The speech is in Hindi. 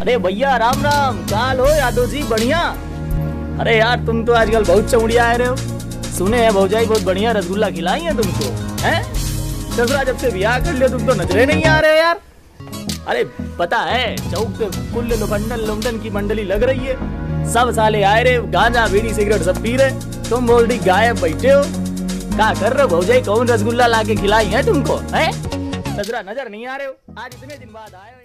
अरे भैया, राम राम। काल हो यादव जी, बढ़िया। अरे यार, तुम तो आजकल बहुत चौड़िया आ रहे हो। सुने हैं भौजाई, बहुत बढ़िया रसगुल्ला खिलाई है तुमको, हैं? ससुरा जब से ब्याह कर लियो, तुम तो नजरे नहीं आ रहे हो यार। अरे, पता है, चौक पे कुल्ले लोखंडन लुमडन की मंडली लग रही है। सब साले आए रे, गांजा, बीड़ी, सिगरेट सब पी रहे। तुम बोल रही गायब बैठे हो। क्या कर रहे हो भौजाई? कौन रसगुल्ला ला के खिलाई है तुमको, है? नजरा, नज़र नहीं आ रहे हो? आज इतने दिन बाद आए हो